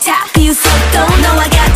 tap. You, so don't know I got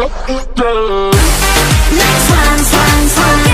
Next one, one, one.